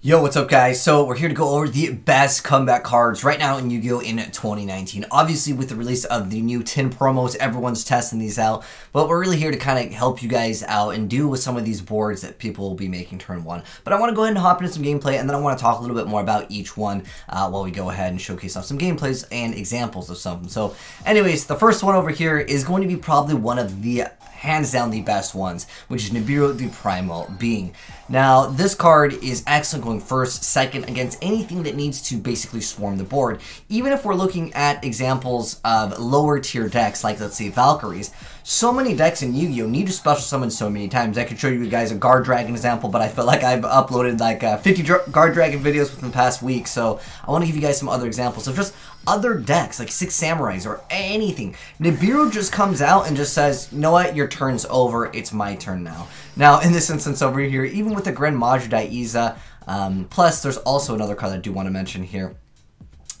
Yo, what's up guys? So we're here to go over the best comeback cards right now in Yu-Gi-Oh! in 2019. Obviously with the release of the new tin promos, everyone's testing these out, but we're really here to kind of help you guys out and do with some of these boards that people will be making turn one. But I want to go ahead and hop into some gameplay and then I want to talk a little bit more about each one uh, while we go ahead and showcase off some gameplays and examples of some. So anyways, the first one over here is going to be probably one of the hands down the best ones, which is Nibiru the Primal Being. Now, this card is excellent going first, second, against anything that needs to basically swarm the board. Even if we're looking at examples of lower tier decks, like let's say Valkyries, so many decks in Yu-Gi-Oh! need to special summon so many times. I could show you guys a Guardragon example, but I feel like I've uploaded like uh, 50 Guardragon videos within the past week, so I want to give you guys some other examples of just other decks, like Six Samurais or anything. Nibiru just comes out and just says, you know what, your turn's over, it's my turn now. Now, in this instance over here, even with the Grand Majidai Iza, um, plus there's also another card that I do want to mention here.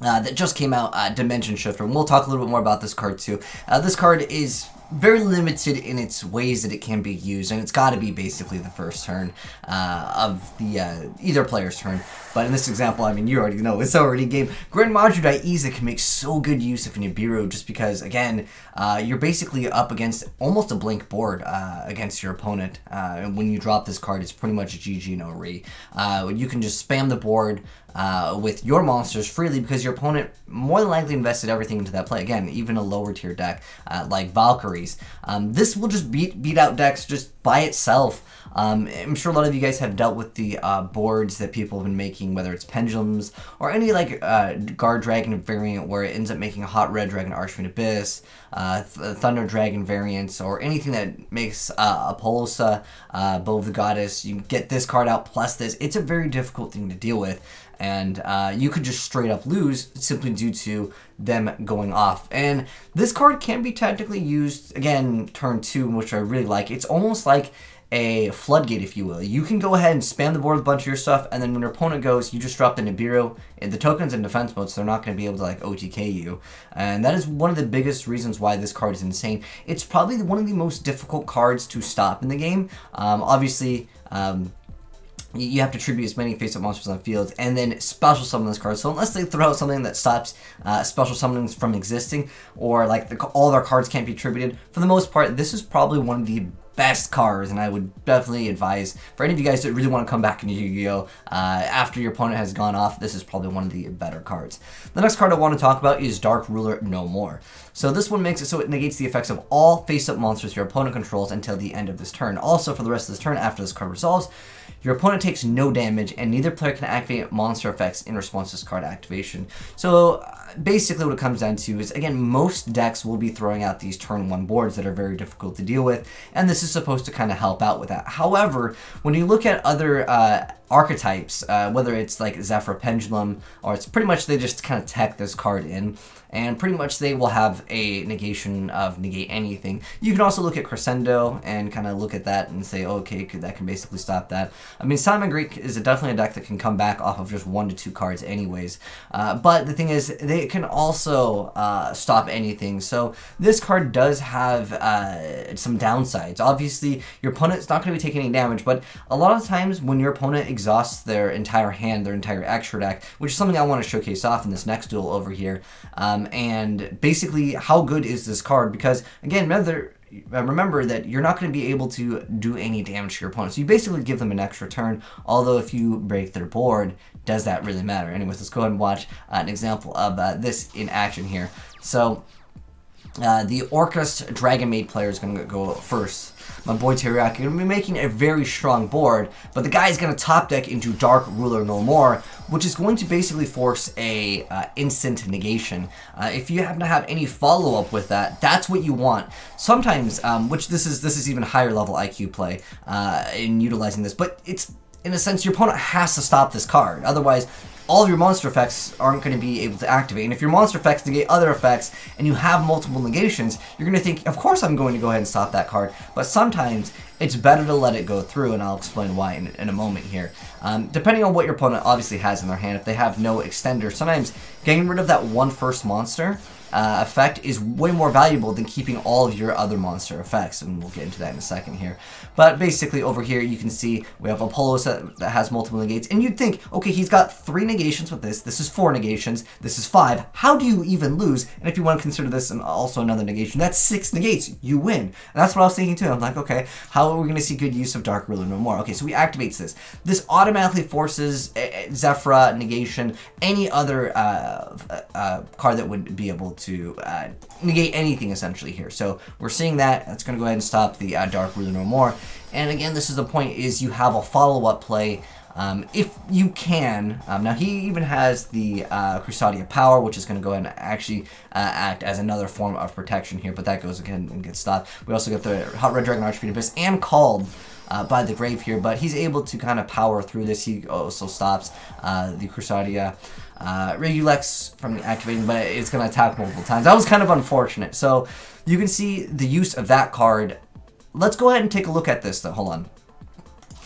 Uh, that just came out, uh, Dimension Shifter, and we'll talk a little bit more about this card too. Uh, this card is very limited in its ways that it can be used, and it's got to be basically the first turn uh, of the uh, either player's turn. But in this example, I mean, you already know it's already game. Grand Majidai Iza can make so good use of Nibiru just because, again, uh, you're basically up against almost a blank board uh, against your opponent. Uh, and when you drop this card, it's pretty much GG no re. Uh, you can just spam the board uh, with your monsters freely because your opponent more than likely invested everything into that play. Again, even a lower tier deck uh, like Valkyries. Um, this will just beat beat out decks just by itself. Um, I'm sure a lot of you guys have dealt with the uh, boards that people have been making, whether it's pendulums or any like uh, Guardragon variant where it ends up making a Hot Red Dragon Archfiend Abyss, uh, Th Thunder Dragon variants, or anything that makes uh, Apollousa, uh, Bow of the Goddess. You get this card out plus this. It's a very difficult thing to deal with and uh, you could just straight up lose simply due to them going off. And this card can be technically used, again, turn two, which I really like. It's almost like a floodgate, if you will. You can go ahead and spam the board with a bunch of your stuff, and then when your opponent goes, you just drop the Nibiru. The token's in defense mode, so they're not going to be able to like OTK you. And that is one of the biggest reasons why this card is insane. It's probably one of the most difficult cards to stop in the game. Um, obviously, um, you have to tribute as many face-up monsters on the field, and then special summon this card. So unless they throw out something that stops uh, special summonings from existing, or like the, all their cards can't be tributed, for the most part, this is probably one of the best cards, and I would definitely advise for any of you guys that really want to come back into Yu-Gi-Oh! Uh, after your opponent has gone off, this is probably one of the better cards. The next card I want to talk about is Dark Ruler No More. So this one makes it so it negates the effects of all face-up monsters your opponent controls until the end of this turn. Also, for the rest of this turn, after this card resolves, your opponent takes no damage, and neither player can activate monster effects in response to this card activation. So basically what it comes down to is, again, most decks will be throwing out these turn one boards that are very difficult to deal with, and this is supposed to kind of help out with that. However, when you look at other uh, archetypes, uh, whether it's like Zephyr Pendulum, or it's pretty much they just kind of tech this card in, and pretty much they will have a negation of negate anything. You can also look at Crescendo and kind of look at that and say, okay, that can basically stop that. I mean, Salamangreat is definitely a deck that can come back off of just one to two cards anyways, uh, but the thing is, they can also uh, stop anything, so this card does have uh, some downsides. Obviously, your opponent's not going to be taking any damage, but a lot of times when your opponent exhausts their entire hand, their entire extra deck, which is something I want to showcase off in this next duel over here, um, and basically, how good is this card? Because, again, remember, remember that you're not going to be able to do any damage to your opponent. So you basically give them an extra turn, although if you break their board, does that really matter? Anyways, let's go ahead and watch uh, an example of uh, this in action here. So uh, the Orcust Dragon Maid player is going to go first. My boy Teriyaki going to be making a very strong board, but the guy is going to top deck into Dark Ruler No More, which is going to basically force a uh, instant negation. Uh, if you happen to have any follow up with that, that's what you want. Sometimes, um, which this is this is even higher level IQ play uh, in utilizing this, but it's in a sense your opponent has to stop this card. Otherwise, all of your monster effects aren't going to be able to activate. And if your monster effects negate other effects and you have multiple negations, you're going to think, of course I'm going to go ahead and stop that card. But sometimes it's better to let it go through, and I'll explain why in, in a moment here. Um, depending on what your opponent obviously has in their hand, if they have no extender, sometimes getting rid of that one first monster uh, effect is way more valuable than keeping all of your other monster effects, and we'll get into that in a second here. But basically, over here, you can see we have Apollo that has multiple negates, and you'd think, okay, he's got three negations with this, this is four negations, this is five, how do you even lose? And if you want to consider this and also another negation, that's six negates, you win. And that's what I was thinking too, I'm like, okay, how are we going to see good use of Dark Ruler no more? Okay, so we activates this. This automatically forces eh, eh, negation, any other uh, uh, card that would be able to uh, negate anything essentially here. So we're seeing that. That's going to go ahead and stop the uh, Dark Ruler no more. And again, this is the point is you have a follow-up play um, if you can. Um, now he even has the uh, Crusadia power, which is going to go ahead and actually uh, act as another form of protection here, but that goes again and gets stopped. We also get the Hot Red Dragon Archfiend Abyss and called uh, by the Grave here, but he's able to kind of power through this. He also stops uh, the Crusadia uh, Regulex from activating, but it's going to attack multiple times. That was kind of unfortunate. So you can see the use of that card. Let's go ahead and take a look at this, though. Hold on.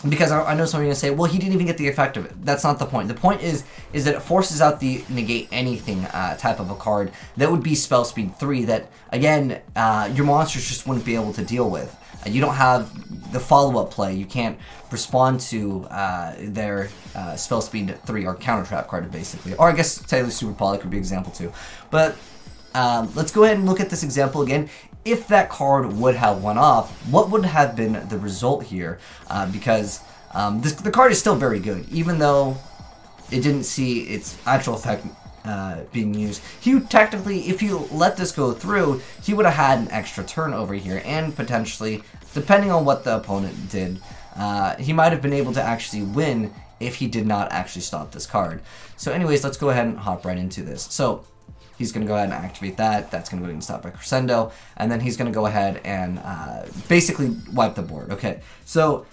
Because I, I know some of you are going to say, well, he didn't even get the effect of it. That's not the point. The point is is that it forces out the negate anything uh, type of a card that would be spell speed 3 that, again, uh, your monsters just wouldn't be able to deal with. You don't have the follow-up play. You can't respond to uh, their uh, spell speed 3 or counter trap card, basically. Or I guess Taylor Super Poly could be example too. But um, let's go ahead and look at this example again. If that card would have won off, what would have been the result here? Uh, because um, this, the card is still very good, even though it didn't see its actual effect uh, being used. He technically, if you let this go through, he would have had an extra turn over here, and potentially, depending on what the opponent did, uh, he might have been able to actually win if he did not actually stop this card. So anyways, let's go ahead and hop right into this. So he's going to go ahead and activate that. That's going to go ahead and stop by Crescendo. And then he's going to go ahead and uh, basically wipe the board. Okay, so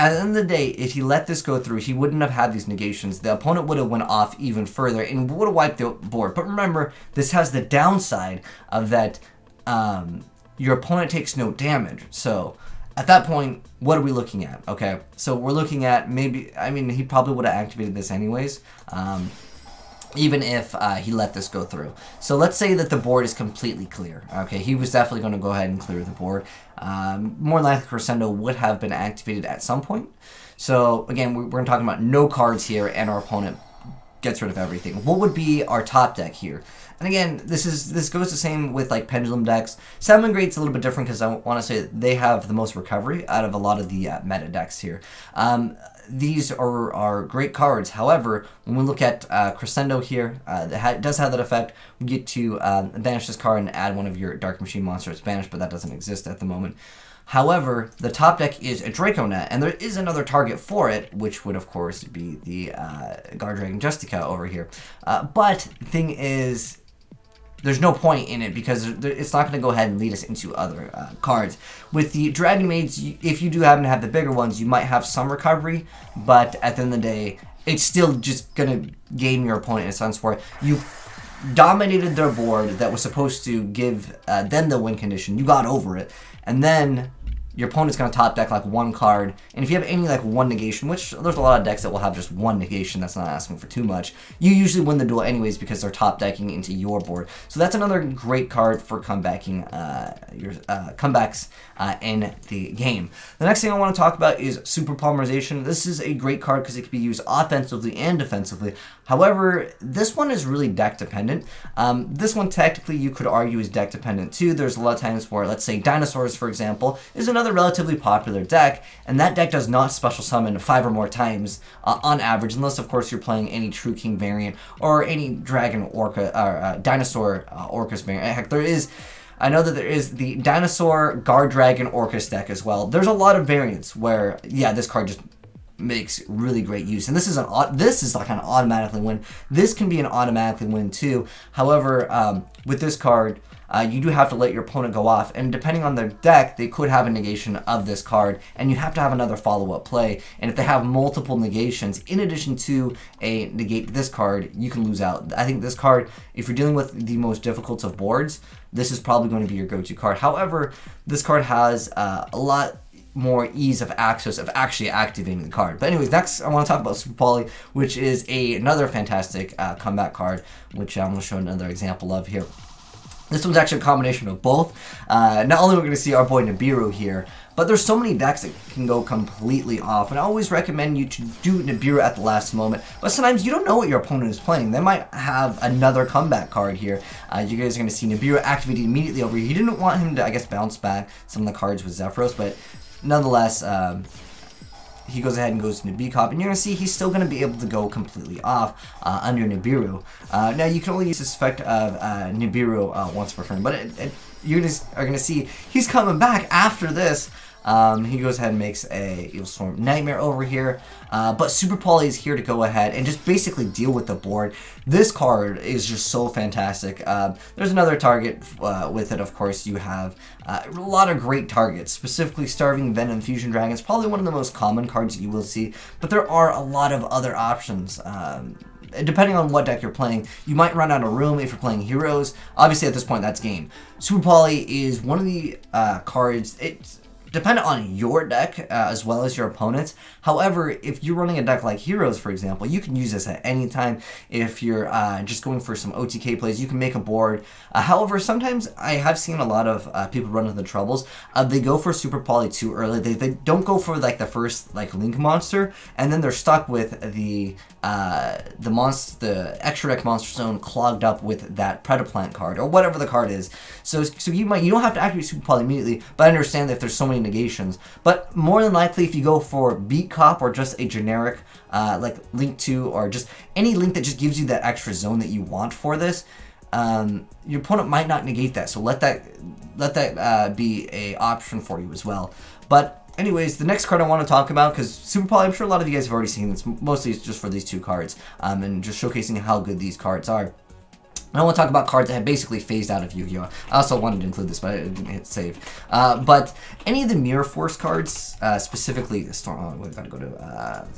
at the end of the day, if he let this go through, he wouldn't have had these negations. The opponent would have went off even further and would have wiped the board. But remember, this has the downside of that um, your opponent takes no damage. So at that point, what are we looking at? Okay, so we're looking at maybe, I mean, he probably would have activated this anyways. Um, even if uh, he let this go through. So let's say that the board is completely clear. Okay, he was definitely going to go ahead and clear the board. Um, more likely Crescendo would have been activated at some point. So again, we're, talking about no cards here and our opponent gets rid of everything. What would be our top deck here? And again, this is this goes the same with like pendulum decks. Salamangreat's a little bit different because I want to say they have the most recovery out of a lot of the uh, meta decks here. Um, these are, are great cards. However, when we look at uh, Crescendo here, uh, it does have that effect. We get to um, banish this card and add one of your Dark Machine monsters banished, but that doesn't exist at the moment. However, the top deck is a Draconet, and there is another target for it, which would, of course, be the uh, Guardragon Justicia over here. Uh, but thing is, there's no point in it because it's not going to go ahead and lead us into other uh, cards. With the Dragon Maids, if you do happen to have the bigger ones, you might have some recovery, but at the end of the day, it's still just going to game your opponent in a sense where you dominated their board that was supposed to give uh, them the win condition. You got over it, and then your opponent's going to top deck like one card, and if you have any like one negation, which there's a lot of decks that will have just one negation, that's not asking for too much, you usually win the duel anyways because they're top decking into your board. So that's another great card for comebacking uh, your uh, comebacks uh, in the game. The next thing I want to talk about is Super Polymerization. This is a great card because it can be used offensively and defensively. However, this one is really deck dependent. Um, this one technically you could argue is deck dependent too. There's a lot of times where, let's say, Dinosaurs, for example, is another relatively popular deck, and that deck does not special summon five or more times uh, on average, unless of course you're playing any True King variant or any Dragon Orca or uh, Dinosaur uh, Orcust variant. Heck, there is I know that there is the Dinosaur Guard Dragon Orcust deck as well. There's a lot of variants where, yeah, this card just makes really great use. And this is an this is like an automatically win. This can be an automatically win too. However, um, with this card, uh, you do have to let your opponent go off. And depending on their deck, they could have a negation of this card, and you have to have another follow-up play. And if they have multiple negations, in addition to a negate this card, you can lose out. I think this card, if you're dealing with the most difficult of boards, this is probably going to be your go-to card. However, this card has uh, a lot more ease of access of actually activating the card. But anyways, next I want to talk about Super Poly, which is a, another fantastic uh, comeback card, which I'm going to show another example of here. This one's actually a combination of both. Uh, not only are we going to see our boy Nibiru here, but there's so many decks that can go completely off, and I always recommend you to do Nibiru at the last moment. But sometimes you don't know what your opponent is playing. They might have another comeback card here. Uh, you guys are going to see Nibiru activated immediately over here. He didn't want him to, I guess, bounce back some of the cards with Zephyros, but nonetheless, um, he goes ahead and goes into B-Cop, and you're going to see he's still going to be able to go completely off uh, under Nibiru. Uh, now, you can only effect of uh, Nibiru uh, once per turn, but it, it, you just are going to see he's coming back after this um, he goes ahead and makes a Nightmare over here. Uh, but Super Poly is here to go ahead and just basically deal with the board. This card is just so fantastic. Uh, there's another target uh, with it, of course. You have uh, a lot of great targets, specifically Starving Venom Fusion Dragon. It's probably one of the most common cards you will see, but there are a lot of other options. Um, depending on what deck you're playing, you might run out of room if you're playing heroes. Obviously, at this point, that's game. Super Poly is one of the uh, cards. It's dependent on your deck uh, as well as your opponent's. However, if you're running a deck like Heroes, for example, you can use this at any time. If you're uh, just going for some OTK plays, you can make a board. Uh, however, sometimes I have seen a lot of uh, people run into troubles. Uh, they go for Super Poly too early. They, they don't go for like the first like Link monster, and then they're stuck with the uh, the monster, the extra deck monster zone clogged up with that Predaplant card or whatever the card is. So so you might you don't have to activate Super Poly immediately, but I understand that if there's so many negations. But more than likely, if you go for Beat Cop or just a generic uh, like Link 2 or just any link that just gives you that extra zone that you want for this, um, your opponent might not negate that. So let that let that uh, be a option for you as well. But anyways, the next card I want to talk about, because Super Poly, I'm sure a lot of you guys have already seen this, mostly it's just for these two cards, um, and just showcasing how good these cards are. I want to talk about cards that have basically phased out of Yu-Gi-Oh! I also wanted to include this, but I didn't hit save. Uh, but any of the Mirror Force cards, uh, specifically, Storm, oh, we've got to go to, uh,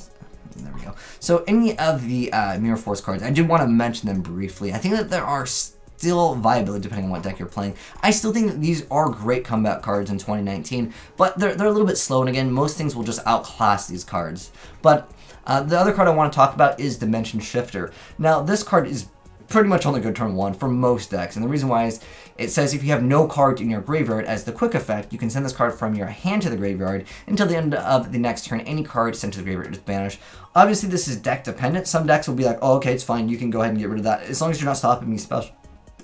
there we go. So any of the uh, Mirror Force cards, I did want to mention them briefly. I think that there are still viability depending on what deck you're playing. I still think that these are great comeback cards in 2019, but they're, they're a little bit slow, and again, most things will just outclass these cards. But uh, the other card I want to talk about is Dimension Shifter. Now, this card is pretty much only good turn one for most decks. And the reason why is it says if you have no cards in your graveyard as the quick effect, you can send this card from your hand to the graveyard until the end of the next turn. Any card sent to the graveyard is banished. Obviously, this is deck dependent. Some decks will be like, oh, okay, it's fine. You can go ahead and get rid of that as long as you're not stopping me special.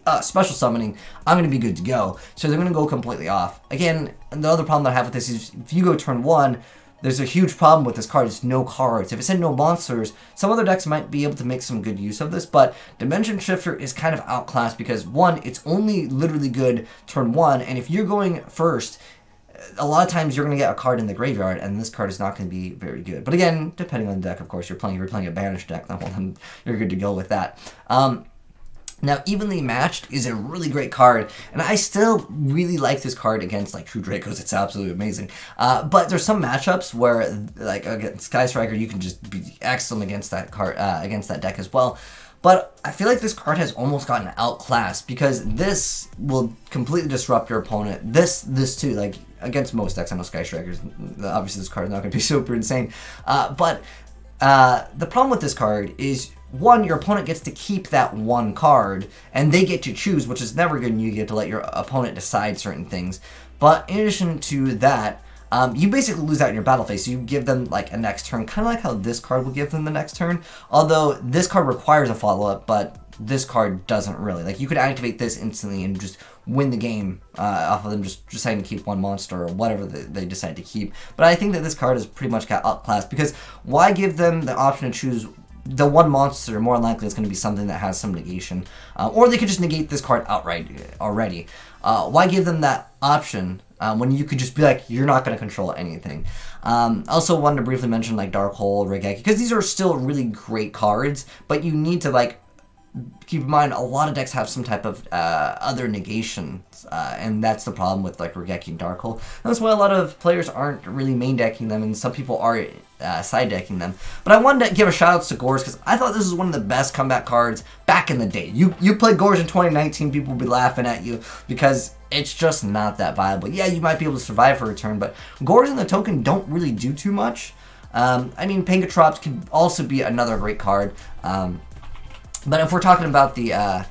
Uh, special summoning, I'm going to be good to go. So they're going to go completely off. Again, the other problem that I have with this is if you go turn one, there's a huge problem with this card. It's no cards. If it said no monsters, some other decks might be able to make some good use of this, but Dimension Shifter is kind of outclassed because, one, it's only literally good turn one, and if you're going first, a lot of times you're going to get a card in the graveyard, and this card is not going to be very good. But again, depending on the deck, of course, you're playing. If you're playing a banished deck, then you're good to go with that. Um, now, Evenly Matched is a really great card, and I still really like this card against, like, True Dracos. It's absolutely amazing. Uh, but there's some matchups where, like, against Sky Striker, you can just be excellent against that card, uh, against that deck as well. But I feel like this card has almost gotten outclassed because this will completely disrupt your opponent. This, this too, like, against most decks, I know Sky Strikers, obviously this card is not going to be super insane. Uh, but uh, the problem with this card is one, your opponent gets to keep that one card, and they get to choose, which is never good, and you get to let your opponent decide certain things. But in addition to that, um, you basically lose out in your battle phase, so you give them like a next turn, kind of like how this card will give them the next turn. Although this card requires a follow-up, but this card doesn't really. Like you could activate this instantly and just win the game uh, off of them just deciding to keep one monster or whatever they, they decide to keep. But I think that this card is pretty much got outclassed because why give them the option to choose the one monster, more likely it's going to be something that has some negation. Uh, or they could just negate this card outright already. Uh, why give them that option um, when you could just be like, you're not going to control anything? Um, also wanted to briefly mention like Dark Hole, Raigeki, because these are still really great cards, but you need to like keep in mind a lot of decks have some type of uh, other negation, uh, and that's the problem with like Raigeki and Dark Hole. That's why a lot of players aren't really main decking them, and some people are uh, side decking them. But I wanted to give a shout out to Gorz because I thought this was one of the best comeback cards back in the day. You you played Gorz in 2019, people will be laughing at you because it's just not that viable. Yeah, you might be able to survive for a turn, but Gorz and the token don't really do too much. Um, I mean, Pankratops could also be another great card. Um, but if we're talking about the, uh,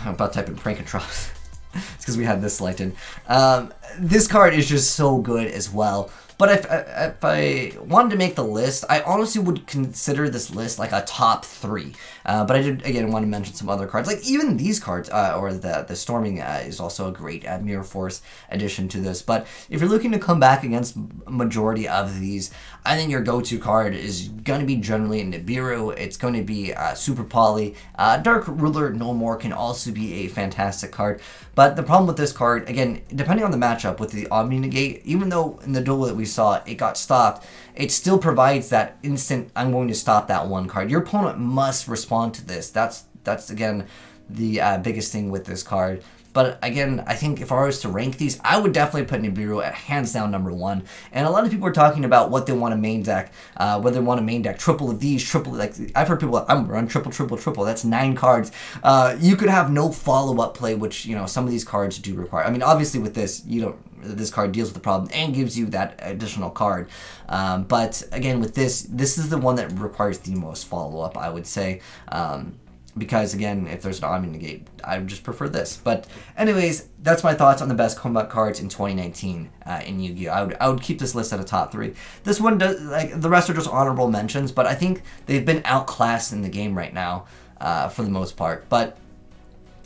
I'm about typing Pankratops. it's because we had this selected. Um, this card is just so good as well. But if, if I wanted to make the list, I honestly would consider this list like a top three. Uh, but I did, again, want to mention some other cards. Like even these cards, uh, or the, the Storming uh, is also a great uh, Mirror Force addition to this. But if you're looking to come back against majority of these, I think your go-to card is going to be generally Nibiru. It's going to be uh, Super Poly. Uh, Dark Ruler No More can also be a fantastic card. But the problem with this card, again, depending on the matchup with the Omni Negate, even though in the duel that we saw it got stopped, it still provides that instant, I'm going to stop that one card. Your opponent must respond to this. That's, that's again, the uh, biggest thing with this card. But again, I think if I was to rank these, I would definitely put Nibiru at hands down number one. And a lot of people are talking about what they want to main deck, uh, whether they want to main deck triple of these, triple, like, I've heard people, I'm run triple, triple, triple, that's nine cards. Uh, you could have no follow-up play, which, you know, some of these cards do require. I mean, obviously with this, you don't, this card deals with the problem and gives you that additional card. Um, but again, with this, this is the one that requires the most follow-up, I would say. Um, because again, if there's an Omni Negate, I would just prefer this. But anyways, that's my thoughts on the best combat cards in 2019 uh, in Yu-Gi-Oh! I would, I would keep this list at a top three. This one does, like, the rest are just honorable mentions, but I think they've been outclassed in the game right now, uh, for the most part. But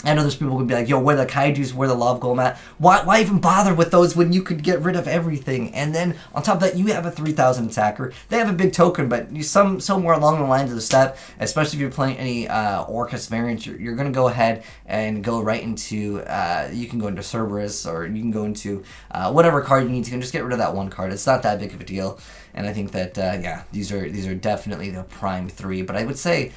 I know there's people who be like, yo, where the kaijus, where the lava golem at? Why, why even bother with those when you could get rid of everything? And then on top of that, you have a 3,000 attacker. They have a big token, but you, some somewhere along the lines of the step, especially if you're playing any uh, Orcust variants, you're, you're going to go ahead and go right into, uh, you can go into Cerberus or you can go into uh, whatever card you need to and just get rid of that one card. It's not that big of a deal. And I think that, uh, yeah, these are, these are definitely the prime three. But I would say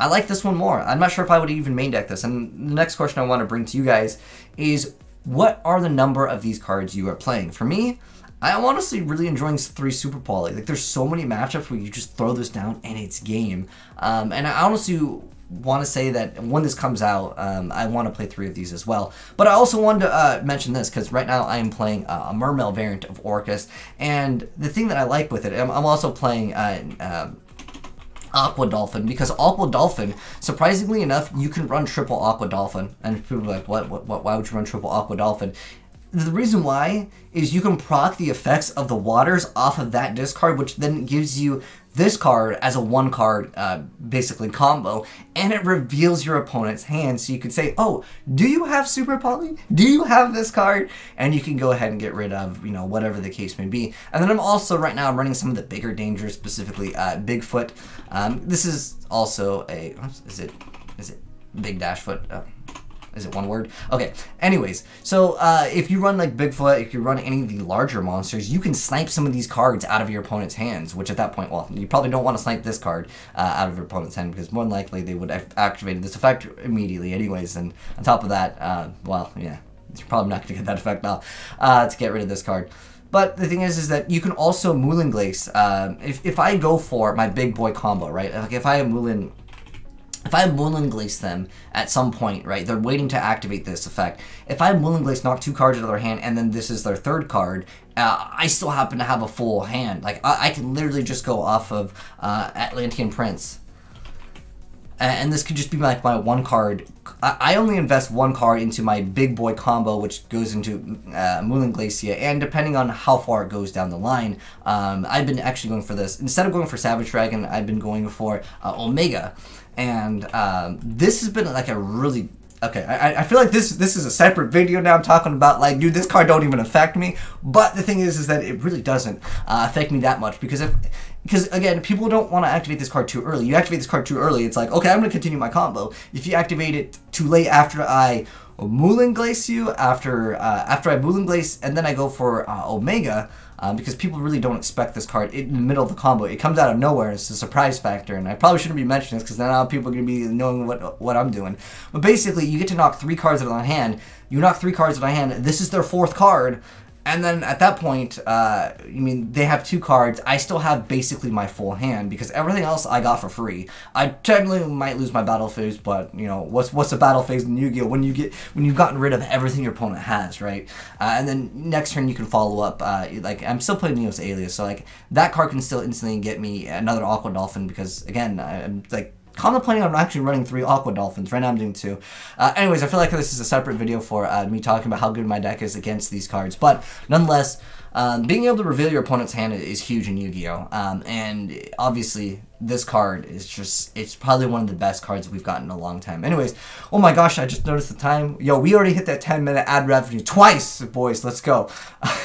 I like this one more. I'm not sure if I would even main deck this. And the next question I want to bring to you guys is what are the number of these cards you are playing? For me, I'm honestly really enjoying three Super Poly. Like, there's so many matchups where you just throw this down and it's game. Um, and I honestly want to say that when this comes out, um, I want to play three of these as well. But I also wanted to uh, mention this because right now I am playing uh, a Mermail variant of Orcust, and the thing that I like with it, I'm, I'm also playing uh, um, Aqua Dolphin because Aqua Dolphin, surprisingly enough, you can run triple Aqua Dolphin. And people are like, what, what, what, why would you run triple Aqua Dolphin? The reason why is you can proc the effects of the waters off of that discard, which then gives you this card as a one card uh, basically combo and it reveals your opponent's hand. So you could say oh do you have super poly? Do you have this card? And you can go ahead and get rid of you know whatever the case may be. And then i'm also right now i'm running some of the bigger dangers specifically uh, bigfoot. Um, this is also a is it is it big dashfoot oh is it one word? Okay. Anyways, so uh, if you run like Bigfoot, if you run any of the larger monsters, you can snipe some of these cards out of your opponent's hands. Which at that point, well, you probably don't want to snipe this card uh, out of your opponent's hand because more than likely they would have activated this effect immediately, anyways. And on top of that, uh, well, yeah, you're probably not going to get that effect off uh, to get rid of this card. But the thing is, is that you can also Moulinglace. Uh, if, if I go for my big boy combo, right? Like if I have Moulin if I Moulinglace them at some point, right, they're waiting to activate this effect. If I Moulinglace knock two cards out of their hand and then this is their third card, uh, I still happen to have a full hand. Like, I, I can literally just go off of uh, Atlantean Prince. And this could just be like my one card. I only invest one card into my big boy combo, which goes into uh, Moulinglacia, and depending on how far it goes down the line, um, I've been actually going for this. Instead of going for Savage Dragon, I've been going for uh, Omega. And um, this has been like a really okay. I, I feel like this this is a separate video now. I'm talking about like, dude, this card don't even affect me. But the thing is, is that it really doesn't uh, affect me that much because if because again, people don't want to activate this card too early. You activate this card too early, it's like, okay, I'm going to continue my combo. If you activate it too late after I Moulinglace you, after uh, after I Moulinglace, and then I go for uh, Omega, um, because people really don't expect this card in the middle of the combo. It comes out of nowhere. It's a surprise factor, and I probably shouldn't be mentioning this because now people are going to be knowing what what I'm doing. But basically, you get to knock three cards out of hand. You knock three cards out of hand. This is their fourth card. And then at that point, uh, I mean, they have two cards. I still have basically my full hand because everything else I got for free. I technically might lose my battle phase, but you know, what's what's a battle phase in Yu-Gi-Oh? When you get when you've gotten rid of everything your opponent has, right? Uh, and then next turn you can follow up. Uh, like I'm still playing Neos Alius, so like that card can still instantly get me another Aqua Dolphin because again, I'm like contemplating on actually running three Aqua Dolphins. Right now I'm doing two. Uh, anyways, I feel like this is a separate video for uh, me talking about how good my deck is against these cards. But nonetheless, um, being able to reveal your opponent's hand is huge in Yu-Gi-Oh! Um, and obviously, this card is just, it's probably one of the best cards we've gotten in a long time. Anyways, oh my gosh, I just noticed the time. Yo, we already hit that 10 minute ad revenue twice, boys. Let's go.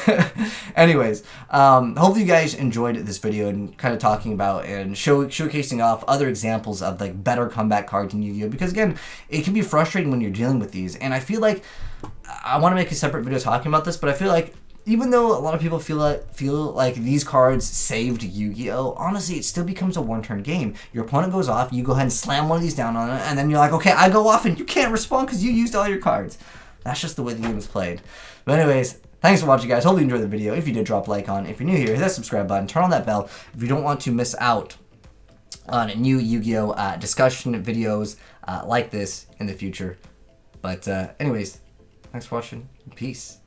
Anyways, um, hopefully you guys enjoyed this video and kind of talking about and show, showcasing off other examples of like better comeback cards in Yu-Gi-Oh! Because again, it can be frustrating when you're dealing with these. And I feel like I want to make a separate video talking about this, but I feel like even though a lot of people feel like feel like these cards saved Yu-Gi-Oh, honestly, it still becomes a one-turn game. Your opponent goes off, you go ahead and slam one of these down on it, and then you're like, okay, I go off, and you can't respond because you used all your cards. That's just the way the game is played. But anyways, thanks for watching, guys. Hope you enjoyed the video. If you did, drop a like on. If you're new here, hit that subscribe button, turn on that bell if you don't want to miss out on new Yu-Gi-Oh uh, discussion videos uh, like this in the future. But uh, anyways, thanks for watching. Peace.